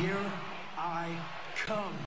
Here I come.